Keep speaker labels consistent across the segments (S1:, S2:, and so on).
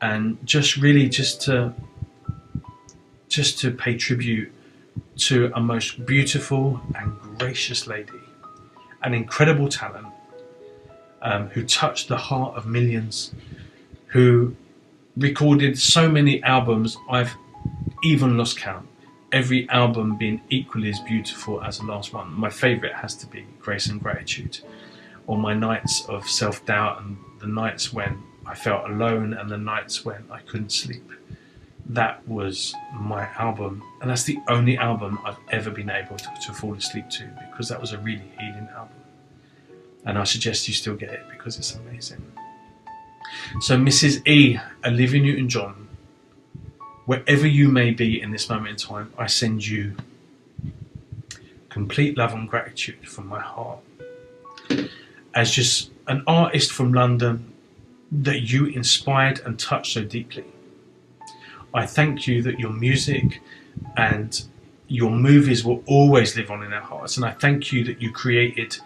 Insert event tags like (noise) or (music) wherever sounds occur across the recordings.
S1: and just really just to just to pay tribute to a most beautiful and gracious lady, an incredible talent um, who touched the heart of millions, who recorded so many albums I've even lost count. Every album being equally as beautiful as the last one. My favourite has to be Grace and Gratitude, or my nights of self doubt and the nights when I felt alone and the nights when I couldn't sleep. That was my album, and that's the only album I've ever been able to, to fall asleep to because that was a really healing album. And I suggest you still get it because it's amazing. So, Mrs. E, Olivia Newton John, wherever you may be in this moment in time, I send you complete love and gratitude from my heart. As just an artist from London that you inspired and touched so deeply. I thank you that your music and your movies will always live on in our hearts. And I thank you that you created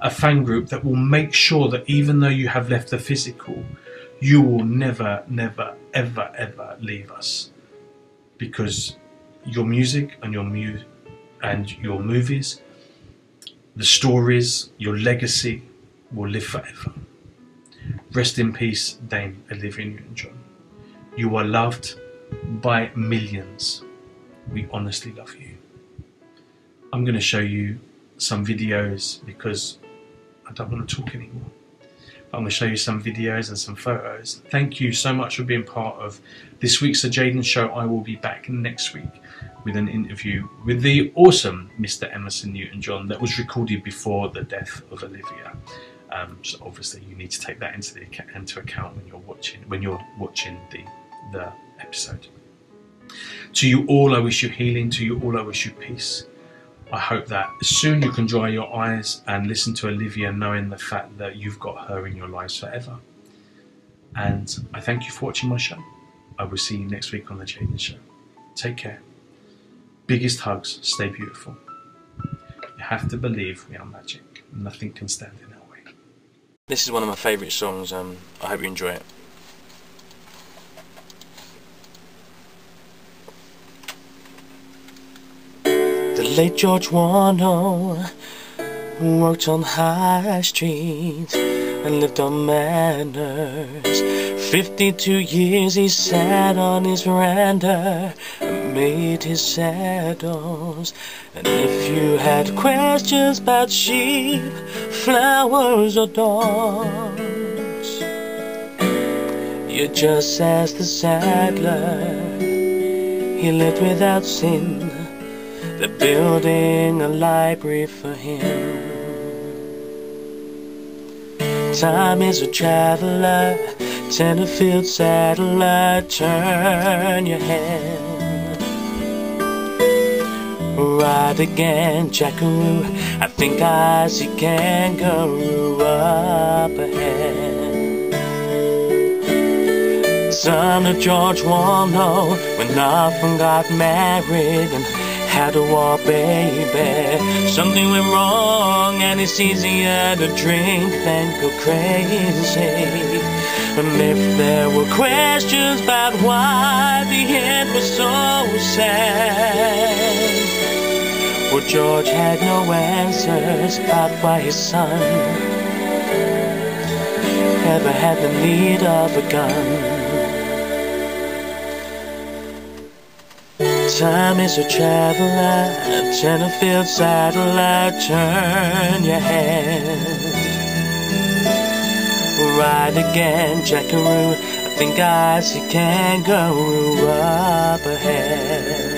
S1: a fan group that will make sure that even though you have left the physical, you will never, never, ever, ever leave us. Because your music and your mu- and your movies, the stories, your legacy will live forever. Rest in peace, Dame Olivia Newton-John. You are loved by millions. We honestly love you. I'm going to show you some videos because I don't want to talk anymore. I'm going to show you some videos and some photos. Thank you so much for being part of this week's The Jaden Show. I will be back next week with an interview with the awesome Mr. Emerson Newton John that was recorded before the death of Olivia. Um, so obviously you need to take that into the into account when you're watching when you're watching the the episode. To you all, I wish you healing. To you all, I wish you peace. I hope that soon you can dry your eyes and listen to Olivia, knowing the fact that you've got her in your lives forever. And I thank you for watching my show. I will see you next week on the Jaden Show. Take care. Biggest hugs. Stay beautiful. You have to believe we are magic. Nothing can stand in way.
S2: This is one of my favourite songs. Um, I hope you enjoy it. The late George Woolnough worked on High Street and lived on Manners. Fifty-two years he sat on his veranda and made his saddles. And if you had questions about sheep, flowers or dogs, you just ask the saddler. He lived without sin. They're building a library for him. Time is a traveler, Tenterfield saddler, turn your head. Ride again, Jackaroo, I think I see kangaroo up ahead. Son of George Woolnough, when Norfolk got married and had a war baby. Something went wrong and it's easier to drink than go crazy. And if there were questions about why the end was so sad, George had no answers about why his son ever had the need of a gun. Time is a traveler, Tenterfield saddler, turn your head. Ride again, Jackaroo, I think I see kangaroo up ahead.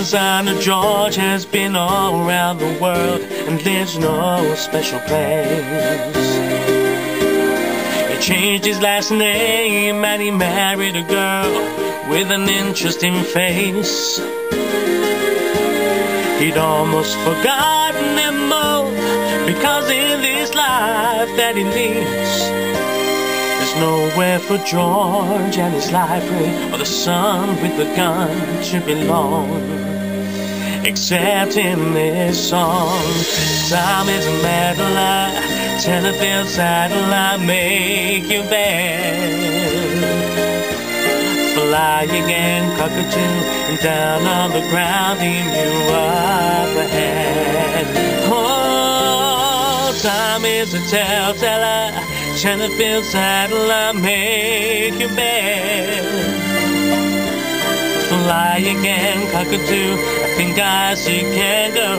S2: The George has been all around the world and there's no special place He changed his last name and he married a girl with an interesting face. He'd almost forgotten them both because in this life that he leads, there's nowhere for George and his library or the son with the gun to belong
S3: except in this song. Time is a metal I tell it feels idle, I make you bad. Flying again, cockatoo, and down on the ground, in you up head. Oh, time is a tell-teller, trying to feel saddle, I make you mad. Fly again, cockatoo and God, she can go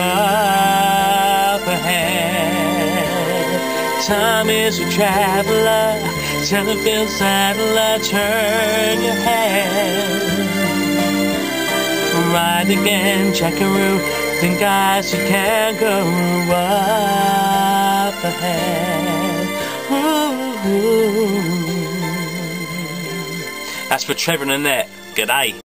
S3: up ahead. Time is a traveler, Tenterfield saddler, turn your head. Ride again, jackaroo, think I she can go up ahead. Ooh. That's for Trevor and Annette. G'day.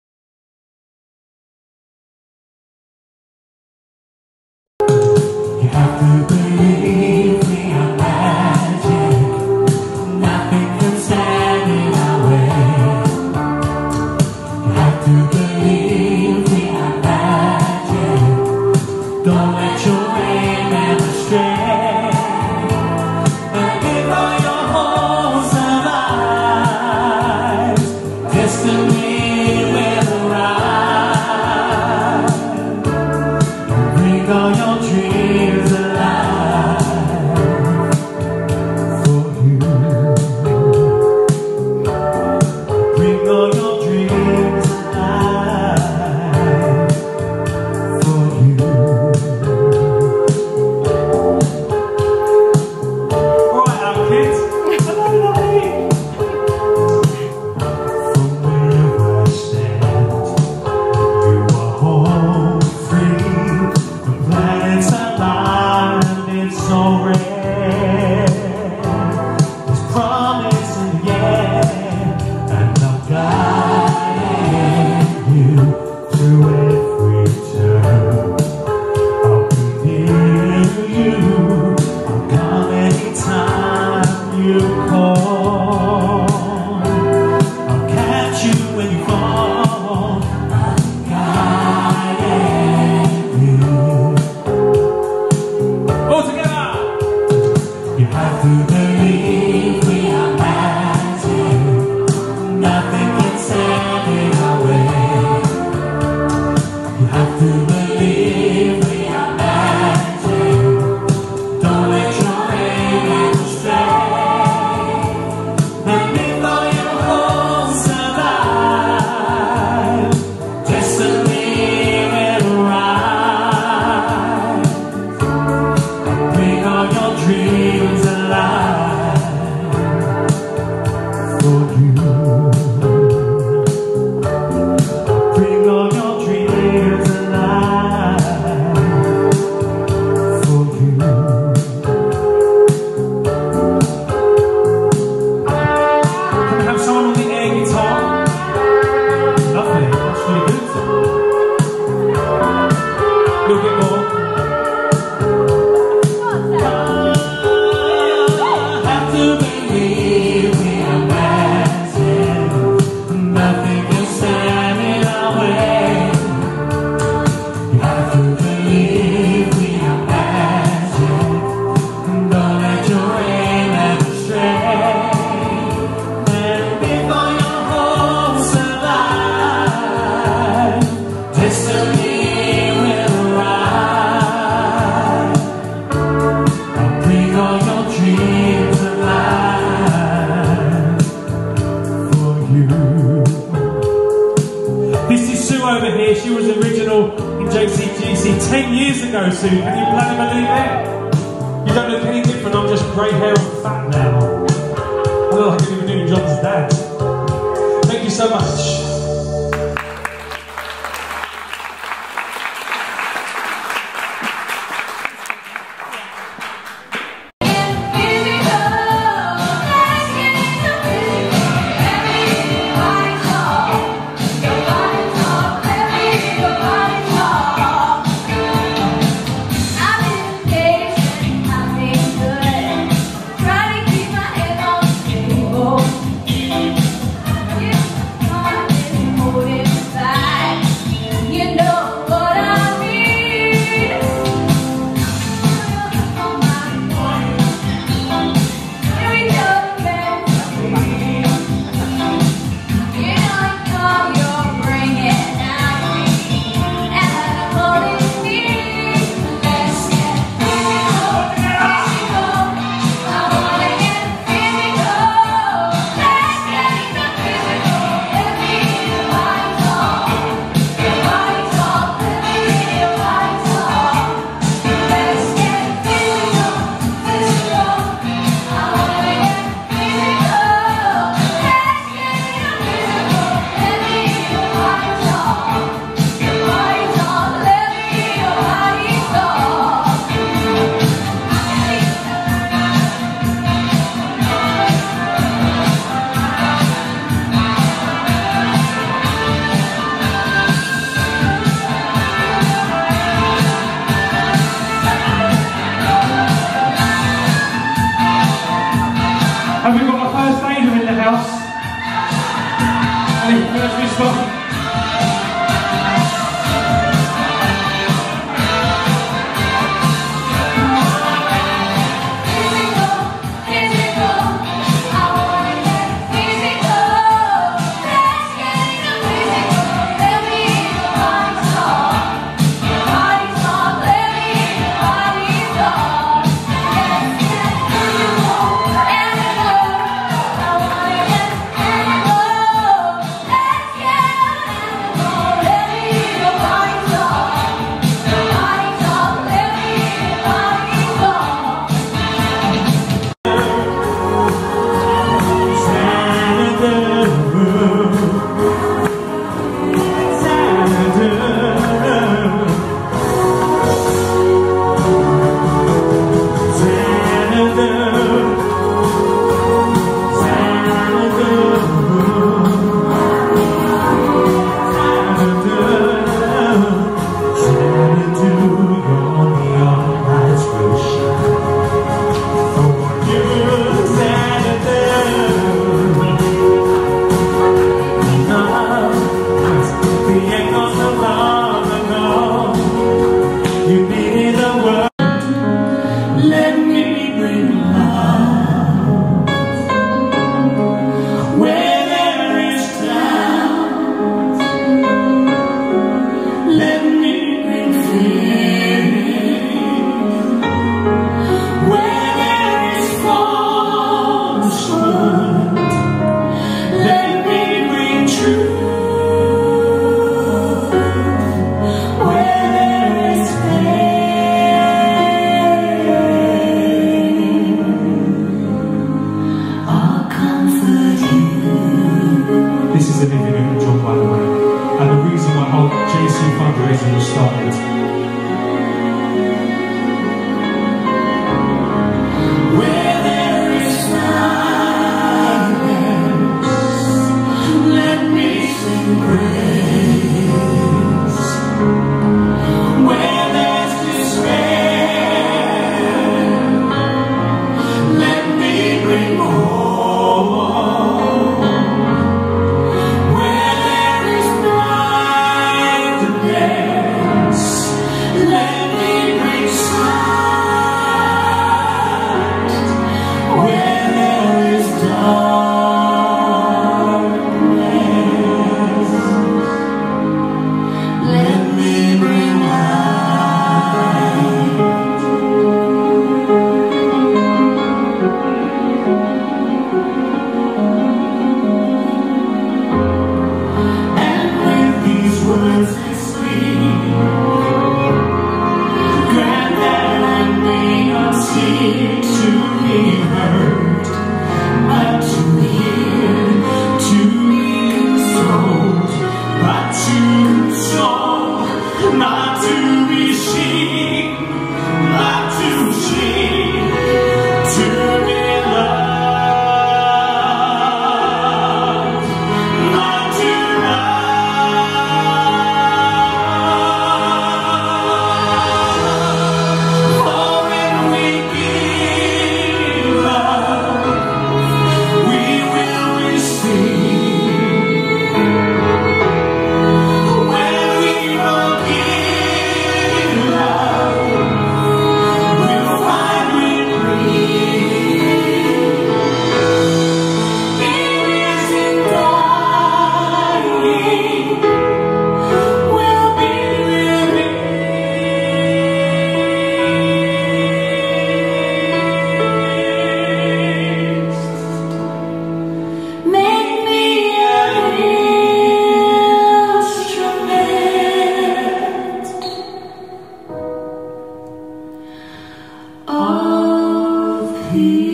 S4: Of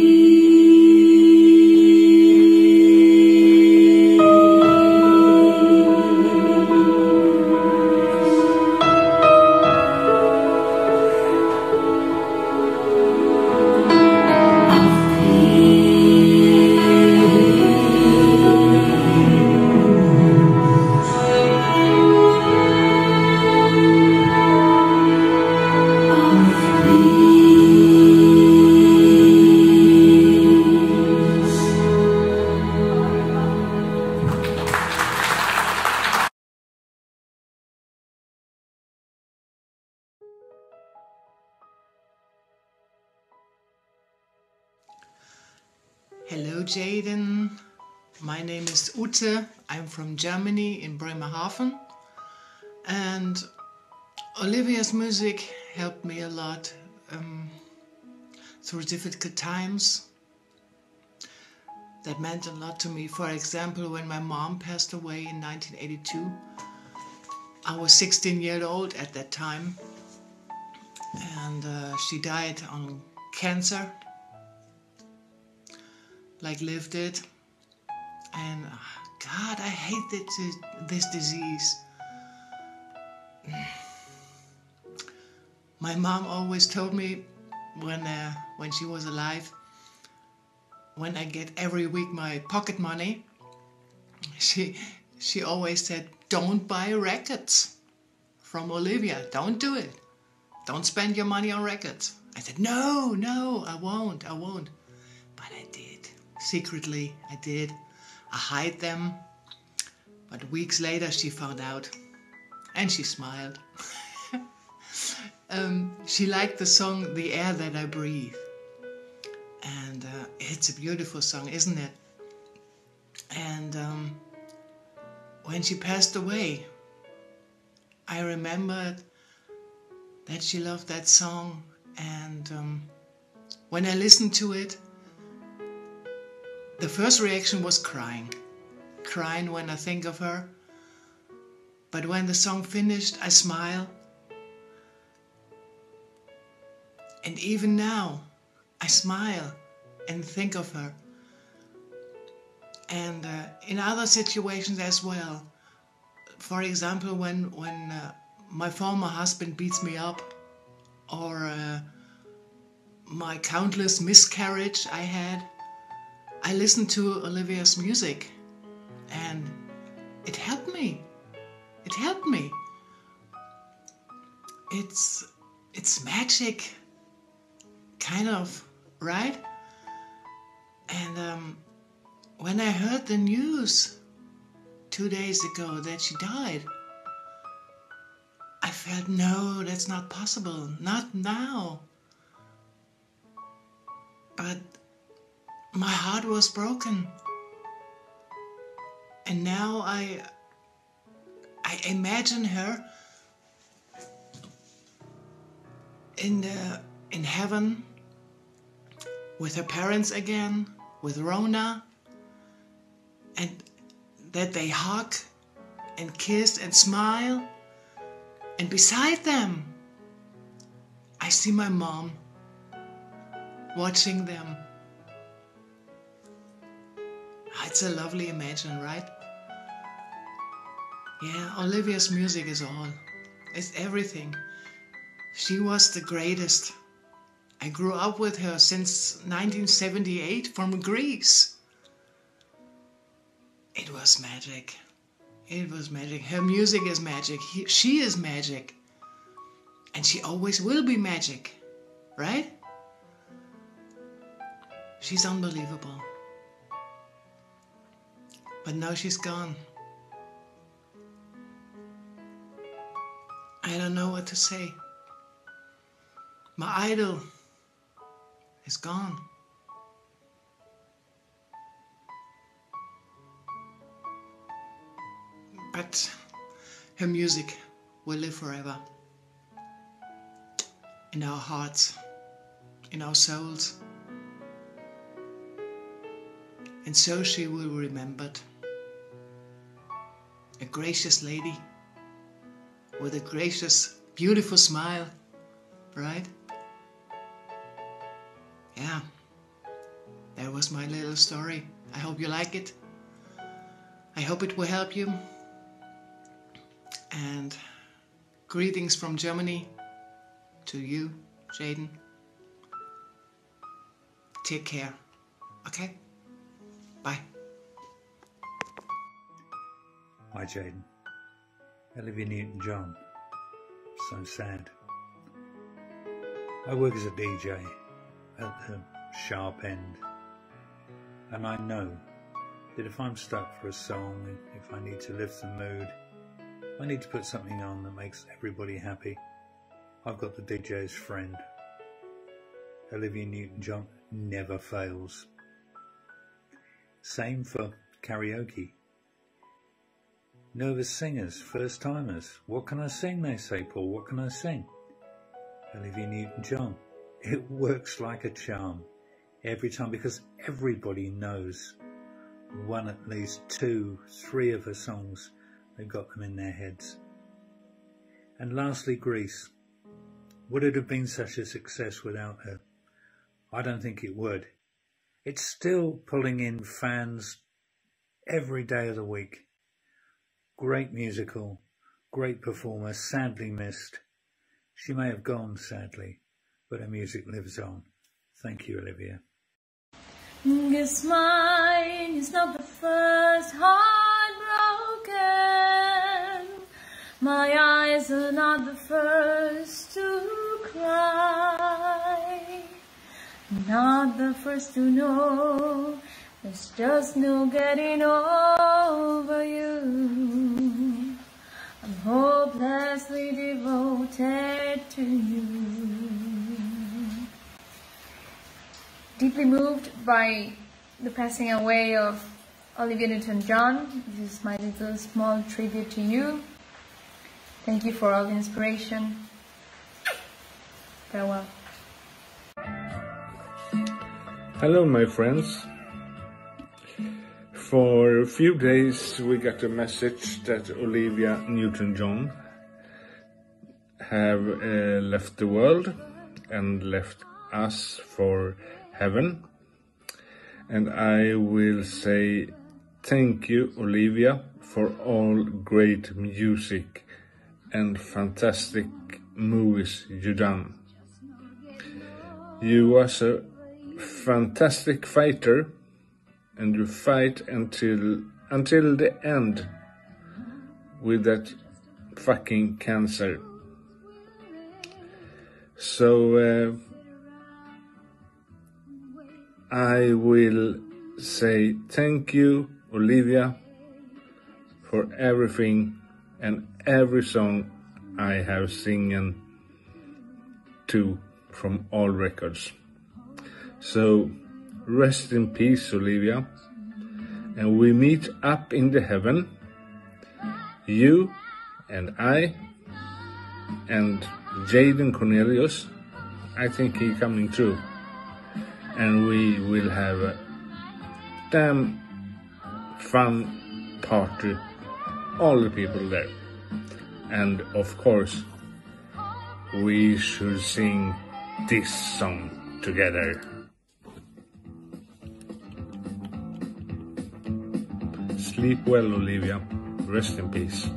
S5: Germany in Bremerhaven. And Olivia's music helped me a lot um, through difficult times. That meant a lot to me. For example, when my mom passed away in 1982, I was 16 years old at that time. And uh, she died on cancer like Liv did. And ah, God, I hate this, this disease. My mom always told me when uh, when she was alive, when I get every week my pocket money, she she always said, "Don't buy records from Olivia. Don't do it. Don't spend your money on records." I said, "No, no, I won't. I won't." But I did. Secretly, I did. I hide them. But weeks later, she found out. And she smiled. (laughs) um, she liked the song The Air That I Breathe. And uh, it's a beautiful song, isn't it? And um, when she passed away, I remembered that she loved that song. And um, when I listened to it, the first reaction was crying. Crying when I think of her. But when the song finished, I smile. And even now, I smile and think of her. And uh, in other situations as well. For example, when when uh, my former husband beats me up, or uh, my countless miscarriage I had, I listened to Olivia's music and it helped me. It helped me. It's it's magic, kind of, right? And um, when I heard the news two days ago that she died, I felt no, that's not possible, not now. But my heart was broken. And now I I imagine her in the in heaven with her parents again, with Rona, and that they hug and kiss and smile. And beside them, I see my mom watching them. Ah, it's a lovely imagine, right? Yeah, Olivia's music is all. It's everything. She was the greatest. I grew up with her since 1978 from Grease. It was magic. It was magic. Her music is magic. He, she is magic. And she always will be magic. Right? She's unbelievable. But now she's gone. I don't know what to say. My idol is gone. But her music will live forever in our hearts, in our souls. And so she will be remembered. A gracious lady with a gracious, beautiful smile, right? Yeah, that was my little story. I hope you like it. I hope it will help you. And greetings from Germany to you, Jaden. Take care. Okay? Bye.
S6: Hi, Jaden. Olivia Newton John. So sad. I work as a DJ at the sharp end, and I know that if I'm stuck for a song, if I need to lift the mood, I need to put something on that makes everybody happy. I've got the DJ's friend. Olivia Newton John never fails. Same for karaoke. Nervous singers, first timers. What can I sing? They say, Paul. What can I sing? Olivia Newton John. It works like a charm every time because everybody knows one, at least two, three of her songs. They've got them in their heads. And lastly, Grease. Would it have been such a success without her? I don't think it would. It's still pulling in fans every day of the week. Great musical, great performer, sadly missed. She may have gone, sadly, but her music lives on. Thank you, Olivia.
S7: Guess mine is not the first heart broken. My eyes are not the first to cry. Not the first to know there's just no getting over you. Hopelessly devoted to you. Deeply moved by the passing away of Olivia Newton-John, this is my little small tribute to you. Thank you for all the inspiration. Farewell.
S8: Hello, my friends. For a few days, we got a message that Olivia Newton-John have uh, left the world and left us for heaven. And I will say thank you, Olivia, for all great music and fantastic movies you done. You was a fantastic fighter and you fight until until the end with that fucking cancer. So uh, I will say thank you, Olivia, for everything and every song I have singen to from all records. So rest in peace, Olivia, and we meet up in the heaven, you and I and Jaden Cornelious. I think he coming too, and we will have a damn fun party. All the people there, and of course, we should sing this song together. Sleep well, Olivia. Rest in peace.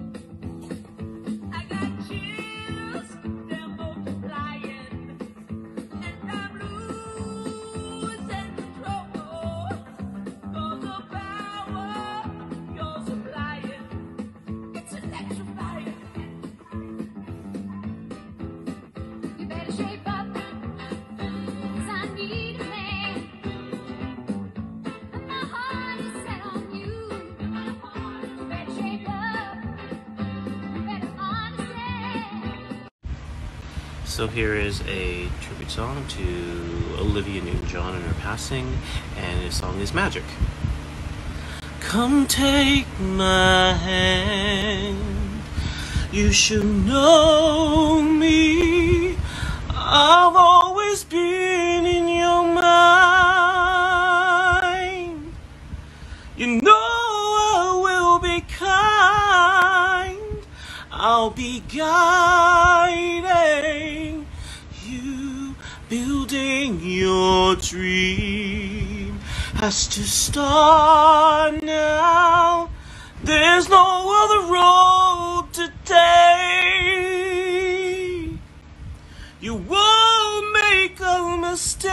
S2: Song to Olivia Newton-John and her passing, and the song is Magic. Come take my hand. You should know me. I've always been in your mind. You know I will be kind. I'll be guiding your dream has to start now. There's no other road to take. You won't make a mistake.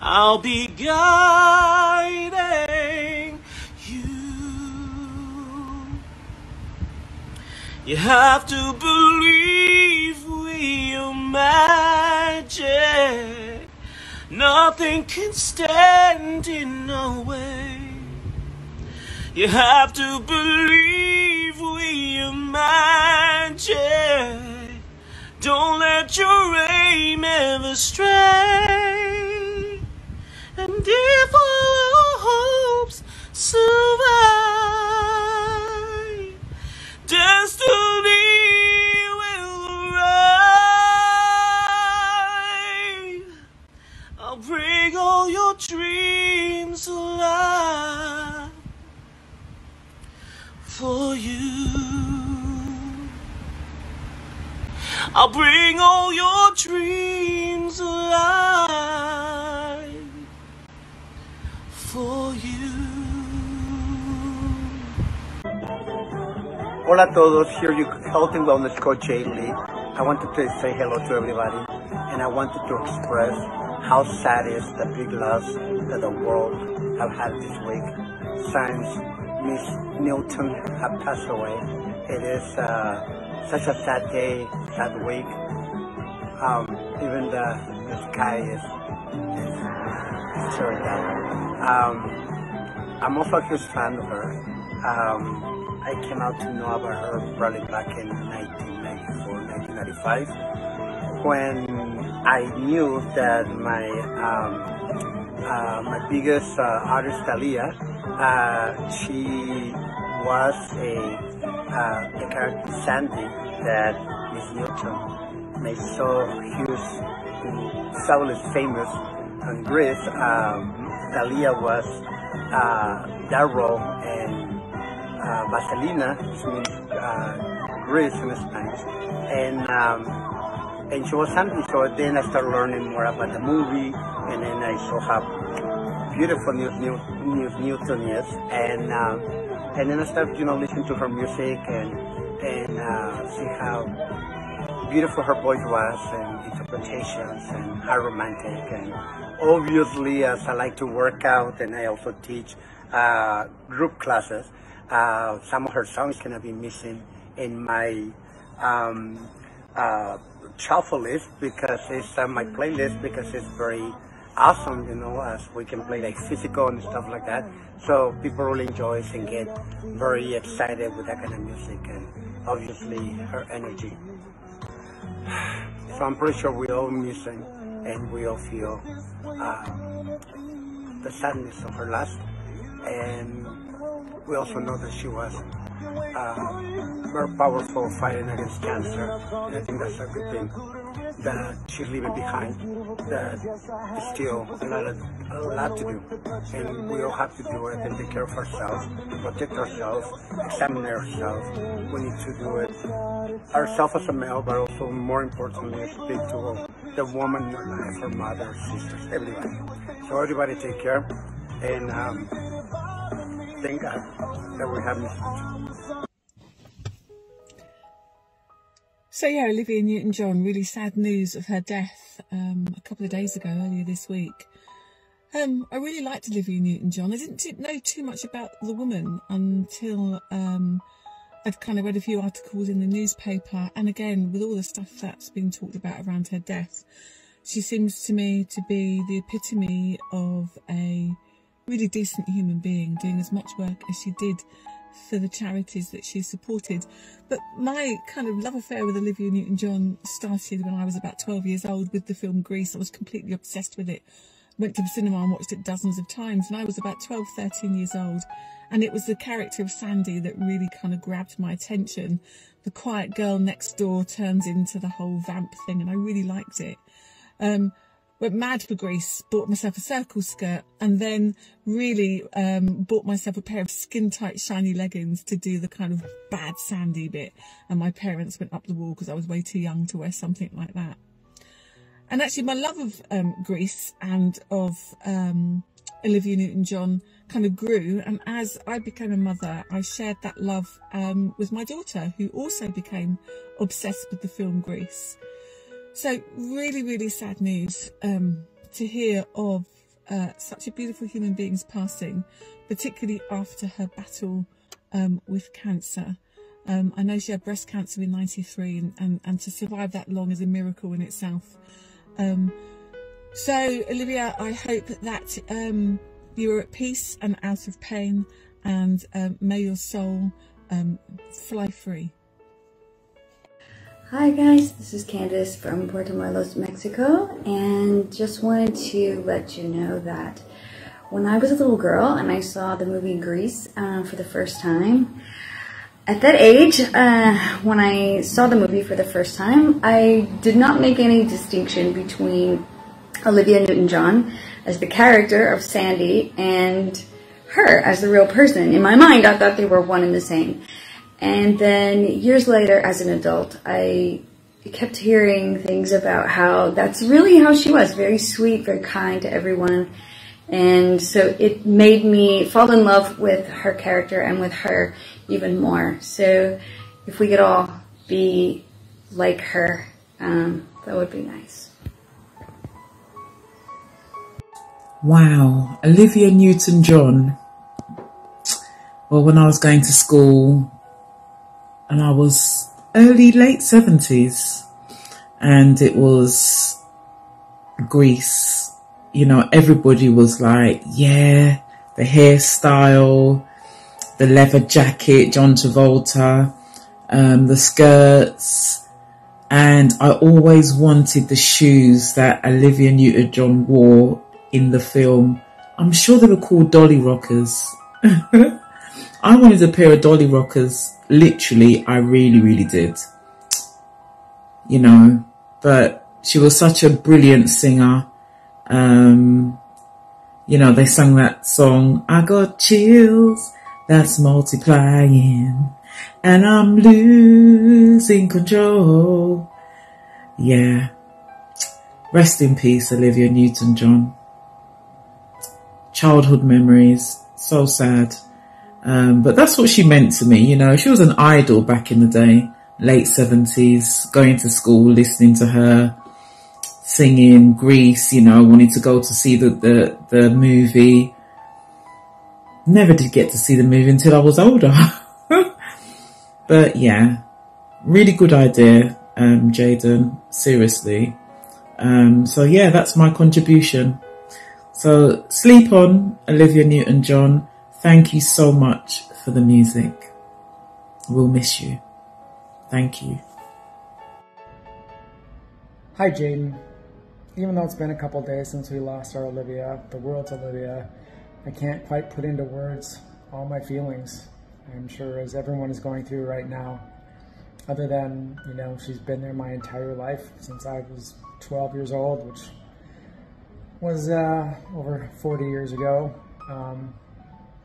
S2: I'll be guiding you. You have to believe magic. Nothing can stand in our way. You have to believe we are magic. Don't let your aim ever stray. And if all our hopes survive, destiny dreams alive for you. I'll bring all your dreams alive for you.
S9: Hola a todos, here you Health and Wellness Coach Jay Lee. I wanted to say hello to everybody and I wanted to express how sad is the big loss that the world have had this week since Miss Newton have passed away. It is uh, such a sad day, sad week. Um, even the, the sky is, tearing down. Um, I'm also a huge fan of her. Um, I came out to know about her probably back in 1994, 1995, when I knew that my um, uh, my biggest uh, artist, Thalia, uh, she was a uh, character Sandy that Miss Newton made so huge, fabulous, famous in Grease. Um, Thalia was uh, that role and uh, Vaselina, which means uh, Grease in Spanish, and um, and she was Sandy. So then I started learning more about the movie, and then I saw how beautiful New, New, New, Newton is, and um, and then I started, you know, listening to her music, and and uh, see how beautiful her voice was and interpretations and how romantic. And obviously, as I like to work out and I also teach uh, group classes, uh, some of her songs gonna be missing in my um, uh, shuffle list because it's uh, my playlist because it's very awesome, you know, as we can play like physical and stuff like that. So people really enjoy it and get very excited with that kind of music and obviously her energy. So I'm pretty sure we all missing and we all feel uh, the sadness of her loss. And we also know that she was uh, very powerful fighting against cancer. And I think that's a good thing that she's leaving behind. That still a lot, of, a lot to do, and we all have to do it and take care of ourselves, protect ourselves, examine ourselves. We need to do it ourselves as a male, but also more importantly, speak to the woman in life, her mother, sisters, everybody. So everybody take care, and um, thank God that we have.
S10: So yeah, Olivia Newton-John, really sad news of her death um, a couple of days ago, earlier this week. Um, I really liked Olivia Newton-John. I didn't know too much about the woman until um, I'd kind of read a few articles in the newspaper, and again with all the stuff that's been talked about around her death, she seems to me to be the epitome of a really decent human being, doing as much work as she did for the charities that she supported. But my kind of love affair with Olivia Newton-John started when I was about 12 years old with the film Grease. I was completely obsessed with it. Went to the cinema and watched it dozens of times. And I was about 12, 13 years old. And it was the character of Sandy that really kind of grabbed my attention. The quiet girl next door turns into the whole vamp thing. And I really liked it. Um, went mad for Grease, bought myself a circle skirt, and then really um, bought myself a pair of skin tight shiny leggings to do the kind of bad sandy bit. And my parents went up the wall because I was way too young to wear something like that. And actually, my love of um, Grease and of um, Olivia Newton-John kind of grew. And as I became a mother, I shared that love um, with my daughter, who also became obsessed with the film Grease. So really, really sad news um, to hear of uh, such a beautiful human being's passing, particularly after her battle um, with cancer. Um, I know she had breast cancer in 93 and, and, and to survive that long is a miracle in itself. Um, so Olivia, I hope that um, you're at peace and out of pain and um, may your soul um, fly free.
S11: Hi guys, this is Candace from Puerto Morelos, Mexico, and just wanted to let you know that when I was a little girl and I saw the movie Grease uh, for the first time, at that age, uh, when I saw the movie for the first time, I did not make any distinction between Olivia Newton-John as the character of Sandy and her as the real person. In my mind, I thought they were one and the same. And then years later, as an adult, I kept hearing things about how that's really how she was very sweet, very kind to everyone. And so it made me fall in love with her character and with her even more. So if we could all be like her, um, that would be nice.
S12: Wow, Olivia Newton John. Well, when I was going to school, and I was early, late 70s, and it was Grease. You know, everybody was like, yeah, the hairstyle, the leather jacket, John Travolta, um, the skirts, and I always wanted the shoes that Olivia Newton-John wore in the film. I'm sure they were called Dolly Rockers. (laughs) I wanted a pair of Dolly Rockers. Literally, I really, really did. You know, but she was such a brilliant singer. Um, you know, they sang that song, I got chills that's multiplying and I'm losing control. Yeah. Rest in peace, Olivia Newton John. Childhood memories, so sad. Um, but that's what she meant to me, you know. She was an idol back in the day, late seventies, going to school, listening to her, singing Grease, you know, wanting to go to see the, the, the movie. Never did get to see the movie until I was older. (laughs) but yeah, really good idea, um, Jaden, seriously. Um, so yeah, that's my contribution. So sleep on, Olivia Newton John. Thank you so much for the music. We'll miss you. Thank you.
S13: Hi, Jaden. Even though it's been a couple days since we lost our Olivia, the world's Olivia, I can't quite put into words all my feelings. I'm sure as everyone is going through right now. Other than, you know, she's been there my entire life since I was 12 years old, which was uh, over 40 years ago. Um,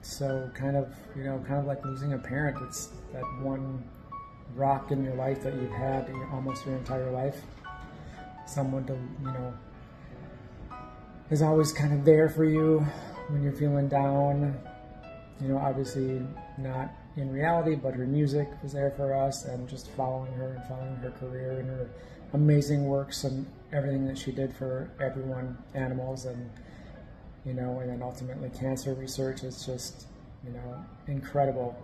S13: so kind of, you know, kind of like losing a parent. It's that one rock in your life that you've had almost your entire life. Someone to, you know, is always kind of there for you when you're feeling down. You know, obviously not in reality, but her music was there for us and just following her and following her career and her amazing works and everything that she did for everyone, animals and you know, and then ultimately cancer research is just, you know, incredible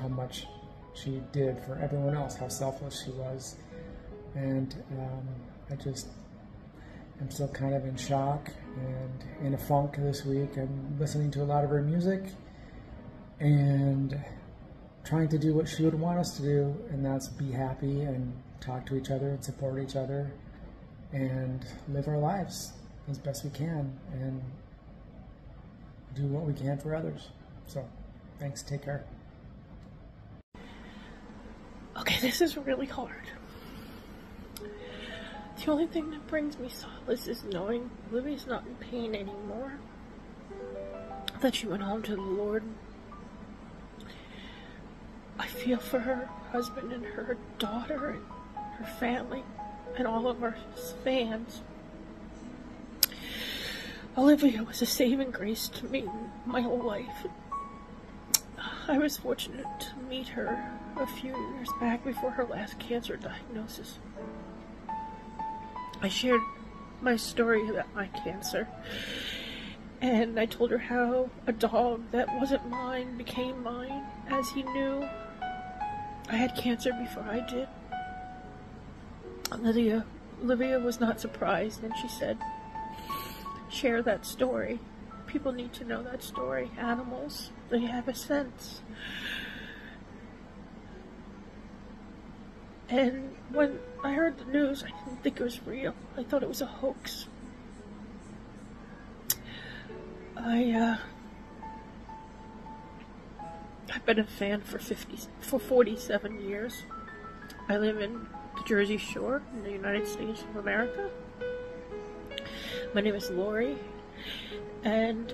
S13: how much she did for everyone else, how selfless she was. And um, I just, I'm still kind of in shock and in a funk this week. I'm listening to a lot of her music and trying to do what she would want us to do, and that's be happy and talk to each other and support each other and live our lives as best we can and do what we can for others. So, thanks. Take care.
S14: Okay, this is really hard. The only thing that brings me solace is knowing Livy's not in pain anymore. That she went home to the Lord. I feel for her husband and her daughter and her family and all of our fans. Olivia was a saving grace to me my whole life. I was fortunate to meet her a few years back before her last cancer diagnosis. I shared my story about my cancer, and I told her how a dog that wasn't mine became mine, as he knew I had cancer before I did. Olivia, Olivia was not surprised, and she said, "Share that story. People need to know that story. Animals, they have a sense." And when I heard the news, I didn't think it was real. I thought it was a hoax. I, uh, I've been a fan for 50, for 47 years. I live in the Jersey Shore in the United States of America. My name is Lori, and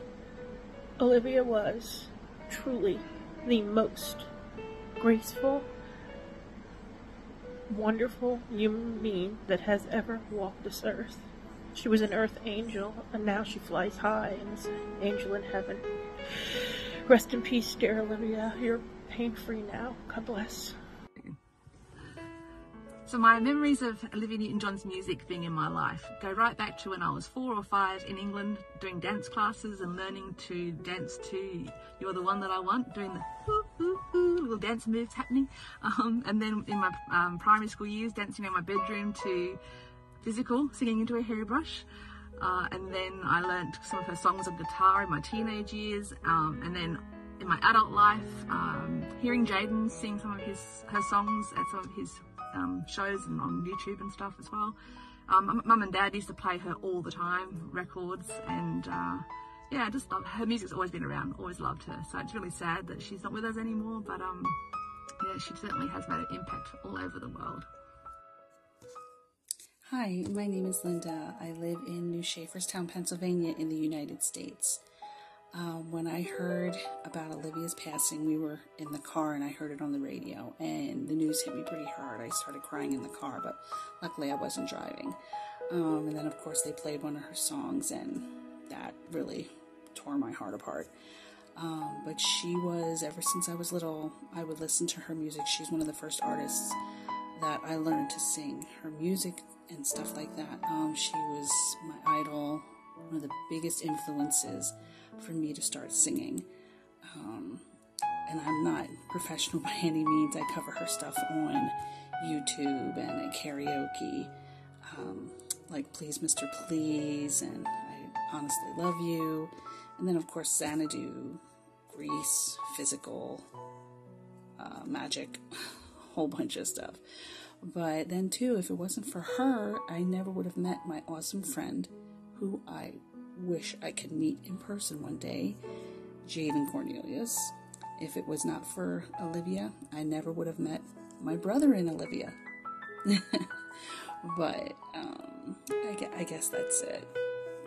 S14: Olivia was truly the most graceful, wonderful human being that has ever walked this earth. She was an earth angel, and now she flies high and is an angel in heaven. Rest in peace, dear Olivia. You're pain free now. God bless.
S15: So my memories of Olivia Newton-John's music being in my life go right back to when I was four or five in England doing dance classes and learning to dance to You're the One That I Want, doing the ooh, ooh, ooh, little dance moves happening. Um, and then in my um, primary school years, dancing in my bedroom to Physical, singing into a hairbrush. Uh, and then I learnt some of her songs on guitar in my teenage years. Um, and then in my adult life, um, hearing Jaden sing some of his her songs at some of his um, shows and on YouTube and stuff as well. Um, Mum and Dad used to play her all the time, records, and uh, yeah, just love her music's always been around. Always loved her. So it's really sad that she's not with us anymore, but um, yeah, she certainly has made an impact all over the world.
S16: Hi, my name is Linda. I live in New Schaefferstown, Pennsylvania, in the United States. Um, when I heard about Olivia's passing, we were in the car and I heard it on the radio, and the news hit me pretty hard. I started crying in the car, but luckily I wasn't driving. Um, and then, of course, they played one of her songs, and that really tore my heart apart. Um, but she was, ever since I was little, I would listen to her music. She's one of the first artists that I learned to sing. Her music and stuff like that. Um, she was my idol, one of the biggest influences for me to start singing. Um, and I'm not professional (laughs) by any means. I cover her stuff on YouTube and at karaoke, um, like Please Mr. Please and I Honestly Love You. And then, of course, Xanadu, Grease, Physical, uh, Magic, (laughs) whole bunch of stuff. But then, too, if it wasn't for her, I never would have met my awesome friend who I wish I could meet in person one day, Jaden Cornelious. If it was not for Olivia, I never would have met my brother in Olivia. (laughs) but um, I, I guess that's it.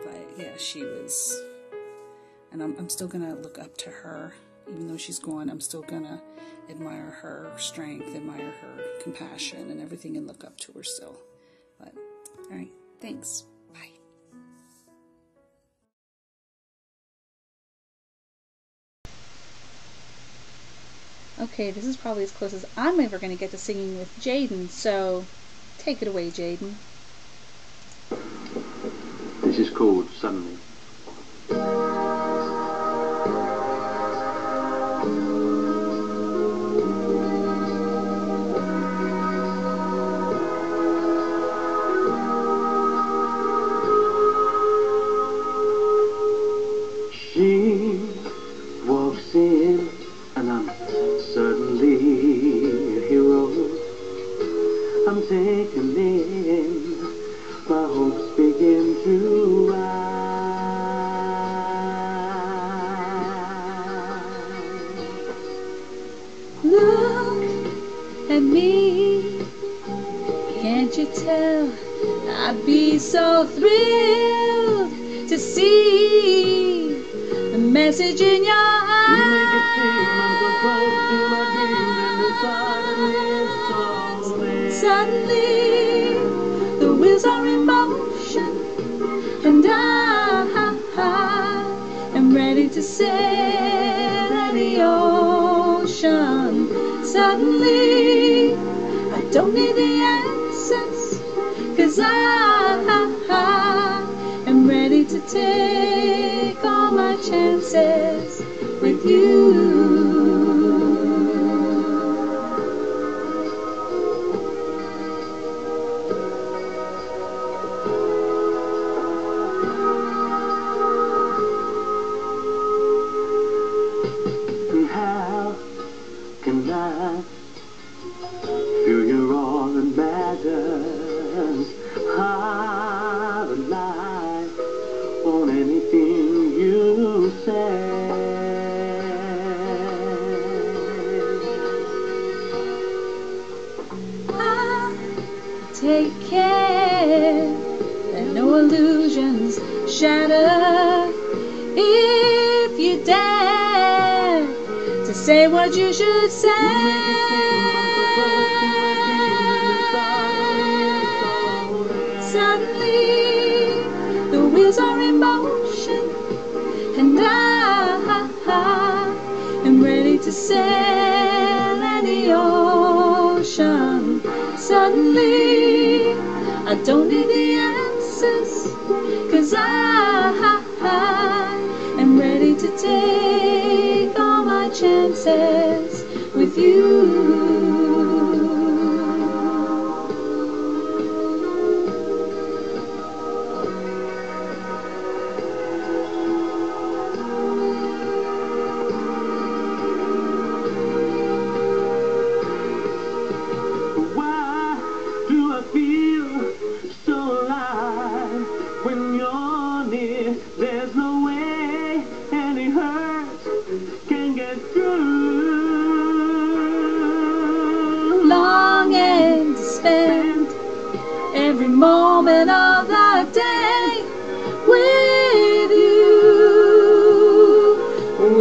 S16: But yeah, she was, and I'm, I'm still gonna look up to her, even though she's gone. I'm still gonna admire her strength, admire her compassion, and everything, and look up to her still. But all right, thanks.
S17: Okay, this is probably as close as I'm ever going to get to singing with Jaden, so take it away, Jaden.
S18: This is called Suddenly.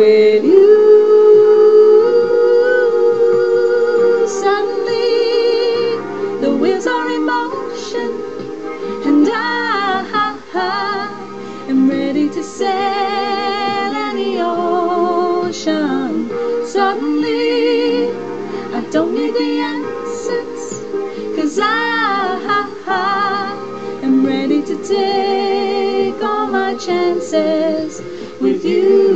S17: with you. Suddenly, the wheels are in motion, and I, am ready to sail any ocean. Suddenly, I don't need the answers, cause I am ready to take all my chances with you.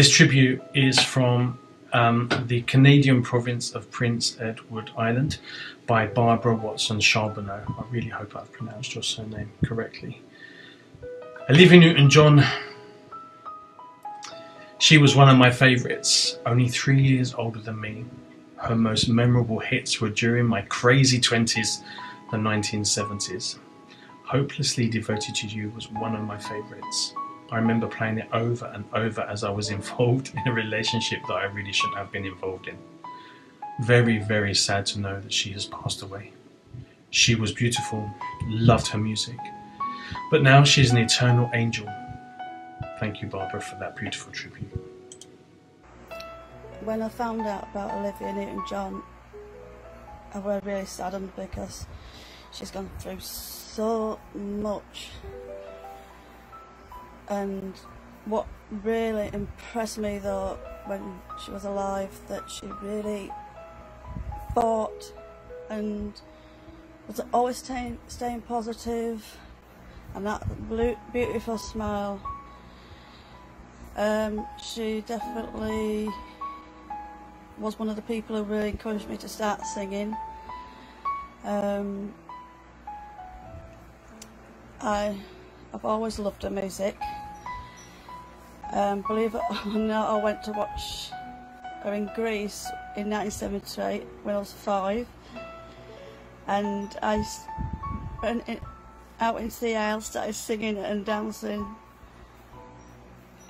S1: This tribute is from um, the Canadian province of Prince Edward Island by Barbara Watson Charbonneau. I really hope I've pronounced your surname correctly. Olivia Newton John, she was one of my favourites, only three years older than me. Her most memorable hits were during my crazy 20s, the 1970s. Hopelessly Devoted to You was one of my favourites. I remember playing it over and over as I was (laughs) involved in a relationship that I really shouldn't have been involved in. Very, very sad to know that she has passed away. She was beautiful, loved her music, but now she's an eternal angel. Thank you, Barbara, for that beautiful tribute.
S19: when I found out about Olivia Newton-John, I was really saddened because she's gone through so much. And what really impressed me though, when she was alive, that she really fought and was always staying, staying positive and that blue, beautiful smile. Um, she definitely was one of the people who really encouraged me to start singing. Um, I, I've always loved her music. Um, believe it or not, I went to watch her in Grease in 1978 when I was five, and I went in, out into the aisle, started singing and dancing.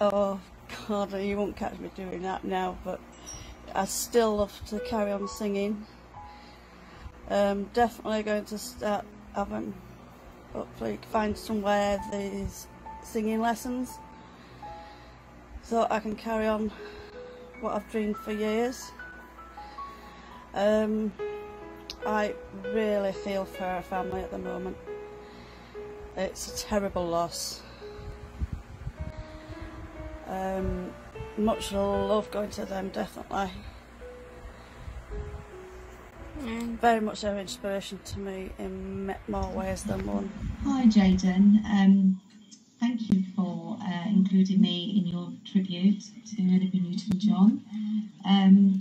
S19: Oh God, you won't catch me doing that now, but I still love to carry on singing. Um, definitely going to start having, hopefully find somewhere these singing lessons so I can carry on what I've dreamed for years. Um, I really feel for her family at the moment. It's a terrible loss. Um, much love going to them, definitely. Very much their inspiration to me in m- more ways than one.
S20: Hi, Jaden. Um, thank you for uh, including me in your tribute to Olivia Newton-John. Um,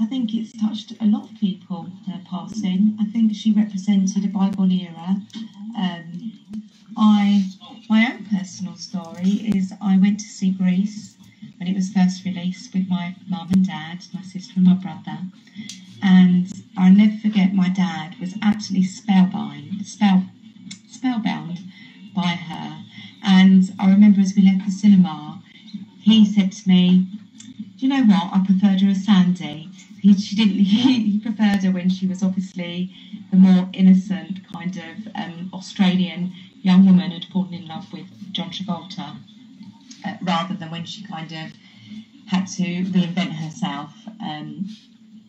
S20: I think it's touched a lot of people, her passing. I think she represented a bygone era. Um, I, my own personal story is I went to see Grease when it was first released with my mum and dad, my sister and my brother. And I'll never forget my dad was absolutely spellbound, spell, spellbound by her. And I remember as we left the cinema, he said to me, "Do you know what? I preferred her as Sandy. He, she didn't. (laughs) He, preferred her when she was obviously the more innocent kind of um, Australian young woman who'd fallen in love with John Travolta, uh, rather than when she kind of had to reinvent herself. Um,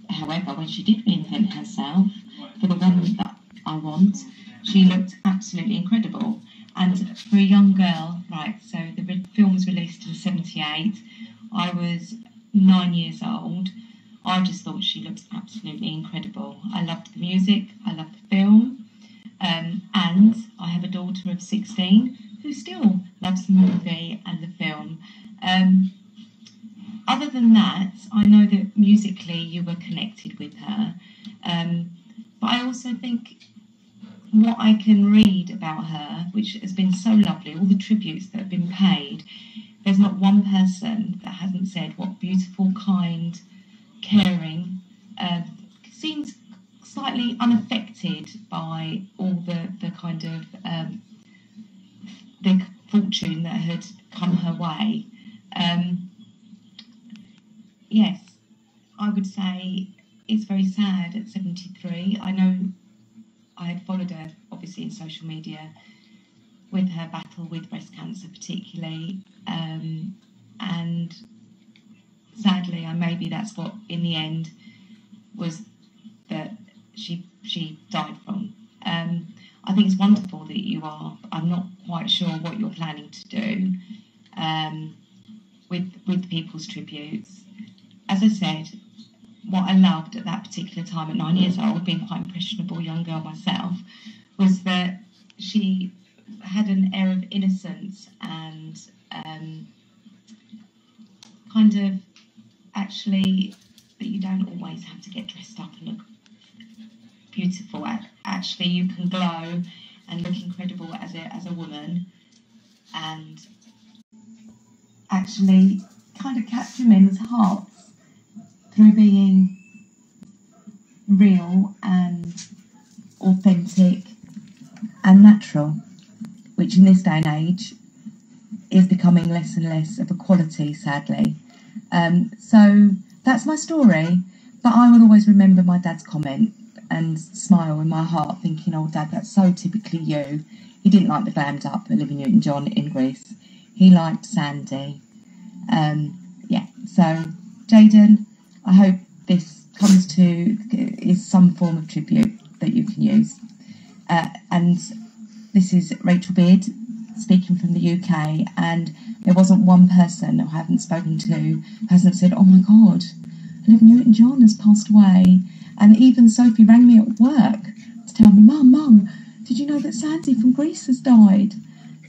S20: however, when she did reinvent herself for the one that I want, she looked absolutely incredible. And for a young girl, right, so the film was released in 78. I was nine years old. I just thought she looked absolutely incredible. I loved the music, I loved the film, um, and I have a daughter of 16 who still loves the movie and the film. Um, other than that, I know that musically you were connected with her, um, but I also think what I can read about her, which has been so lovely, all the tributes that have been paid, there's not one person that hasn't said what beautiful, kind, caring, um, seems slightly unaffected by all the, the kind of um, the fortune that had come her way. Um, yes, I would say it's very sad at 73. I know I had followed her obviously in social media with her battle with breast cancer, particularly, um, and sadly, and maybe that's what in the end was that she she died from. Um, I think it's wonderful that you are I'm not quite sure what you're planning to do um, with with people's tributes. As I said, what I loved at that particular time at nine years old, being quite impressionable young girl myself, was that she had an air of innocence and um, kind of actually that you don't always have to get dressed up and look beautiful. Ac- Actually, you can glow and look incredible as a as a woman, and actually kind of capture men's hearts through being real and authentic and natural, which in this day and age is becoming less and less of a quality, sadly. Um, so that's my story, but I will always remember my dad's comment and smile in my heart, thinking, "Oh, Dad, that's so typically you." He didn't like the glammed up Olivia Newton-John in Grease. He liked Sandy. Um, yeah. So, Jaden, I hope this comes to is some form of tribute that you can use. Uh, and this is Rachel Beard speaking from the UK, and there wasn't one person I haven't spoken to who hasn't said, "Oh my God, Olivia Newton-John has passed away." And even Sophie rang me at work to tell me, "Mum, Mum, did you know that Sandy from Grease has died?"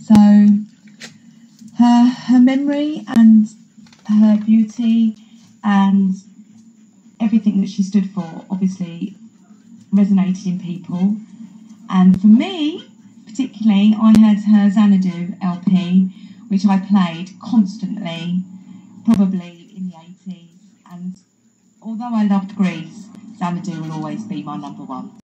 S20: So her her memory and her beauty and everything that she stood for obviously resonated in people. And for me, particularly, I had her Xanadu LP, which I played constantly, probably in the 80s. And although I loved Grease, Xanadu will always be my number one.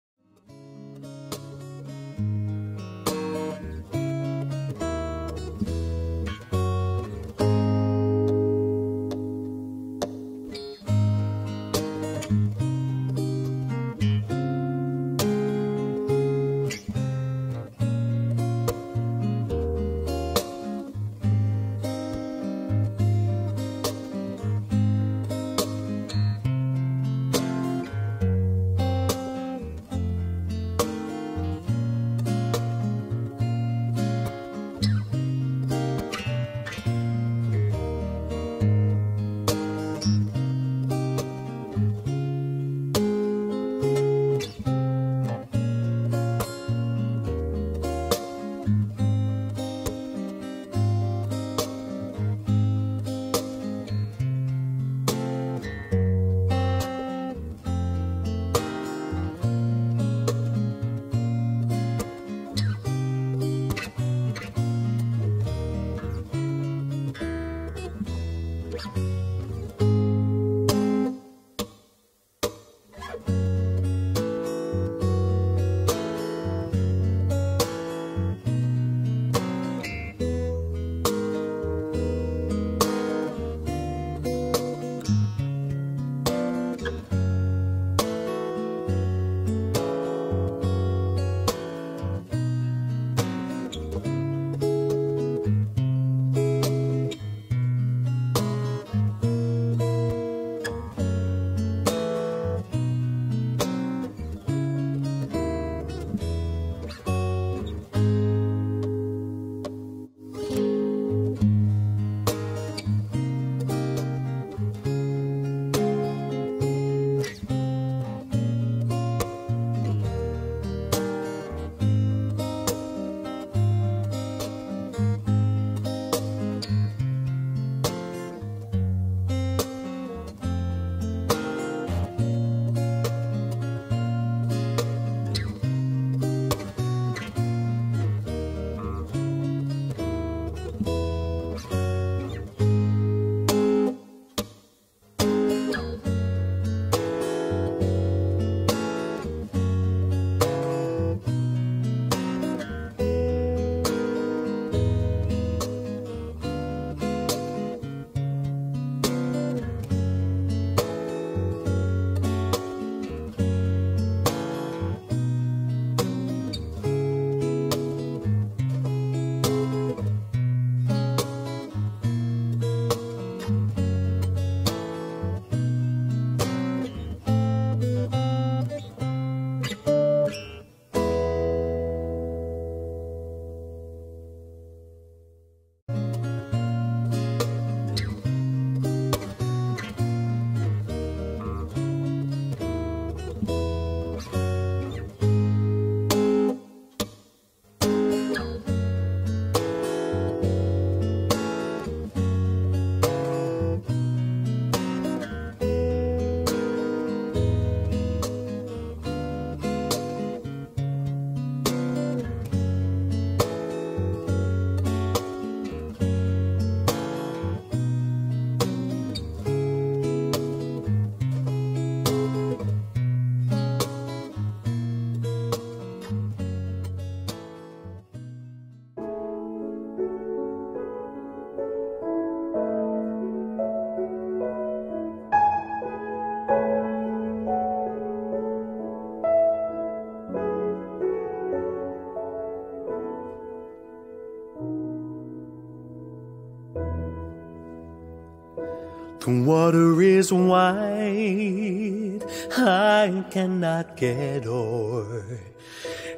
S2: The water is wide, I cannot get o'er,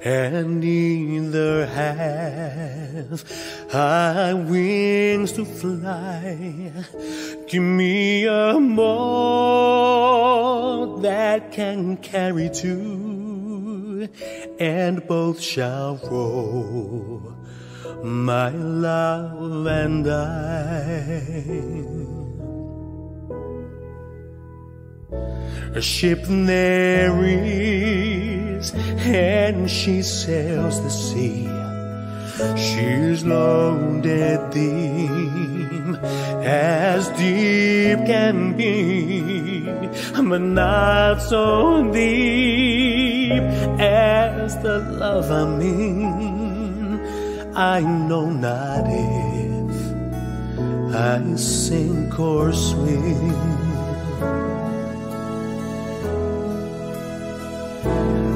S2: and neither have I wings to fly. Give me a boat that can carry two, and both shall row, my love and I. A ship there is, and she sails the sea. She's loaded deep, as deep can be, but not so deep as the love I'm in. I know not if I sink or swim.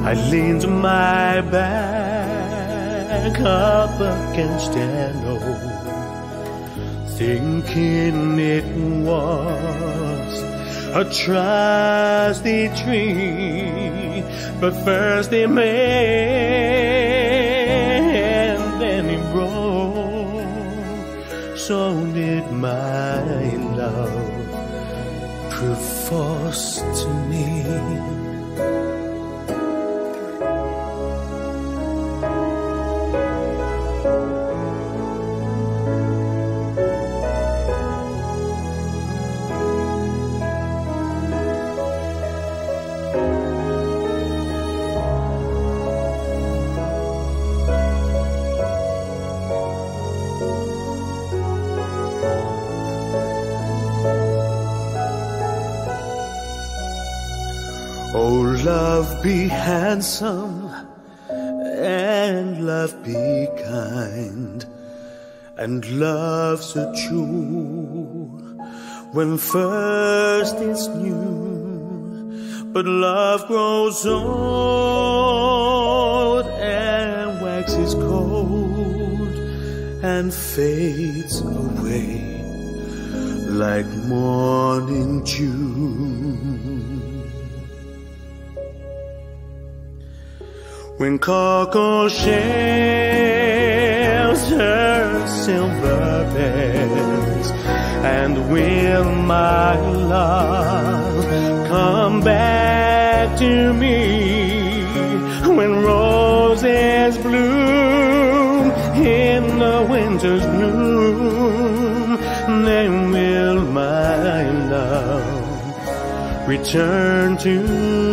S2: I leaned my back up against an oak, thinking it was a trusty tree. But first it made, and then it broke. So did my love prove false to me. Love be handsome and love be kind and love's a jewel when first it's new. But love grows old and waxes cold and fades away like morning dew. When Coco shells her silver bells, and will my love come back to me? When roses bloom in the winter's gloom, then will my love return to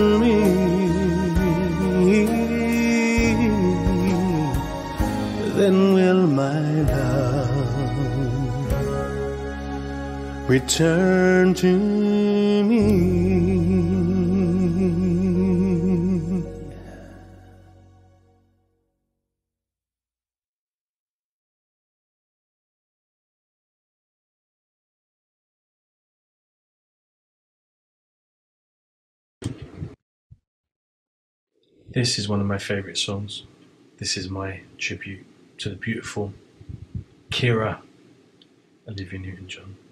S2: return to me.
S3: This is one of my favourite songs. This is my tribute to the beautiful Kira Olivia Newton John.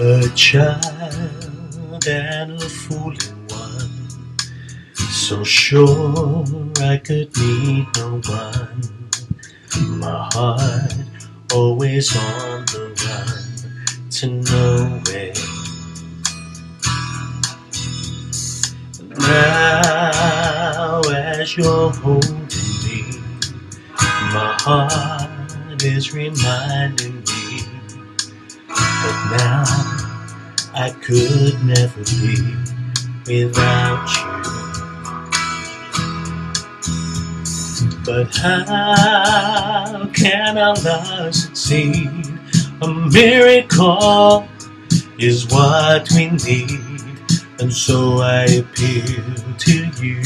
S3: A child and a fooling one, so sure I could need no one. My heart always on the run to nowhere. Now, as you're holding me, my heart is reminding me but now I could never be without you. But how can our love succeed? A miracle is what we need, and so I appeal to you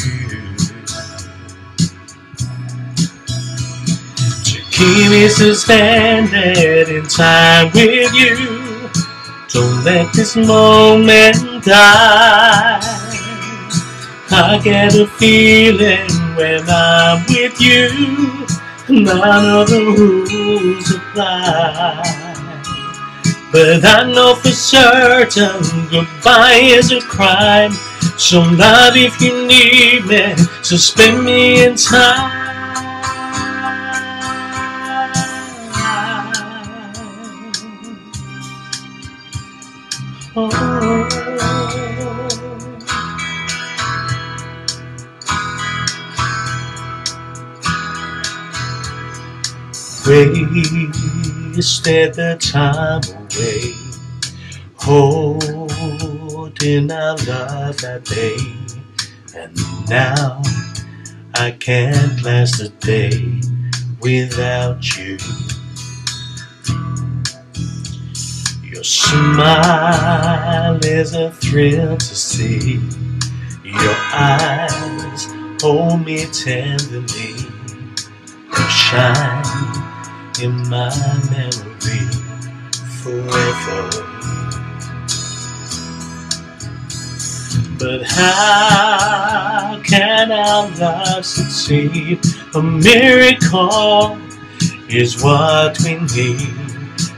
S3: key is stand in time with you. Don't let this moment die. I get a feeling when I'm with you. None of the rules apply. But I know for certain goodbye is a crime. So love if you need me, suspend me in time. Wasted the time away, holding our love at bay, and now I can't last a day without you. Your smile is a thrill to see. Your eyes hold me tenderly. You shine in my memory forever. But how can our love succeed? A miracle is what we need,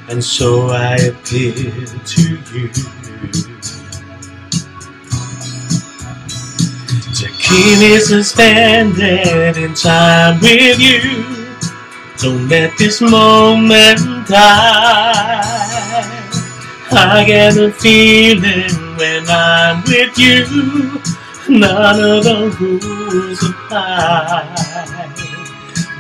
S3: and so I appeal to you. Keep me suspended in time with you. Don't let this moment die. I get a feeling when I'm with you. None of the rules apply.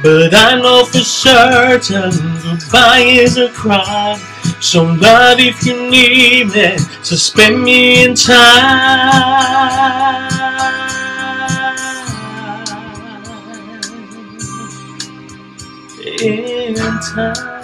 S3: But I know for certain goodbye is a crime. So love if you need me, suspend me in time. In time.